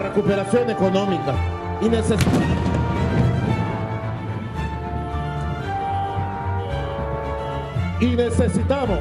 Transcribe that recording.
recuperación económica. Y necesitamos... Y necesitamos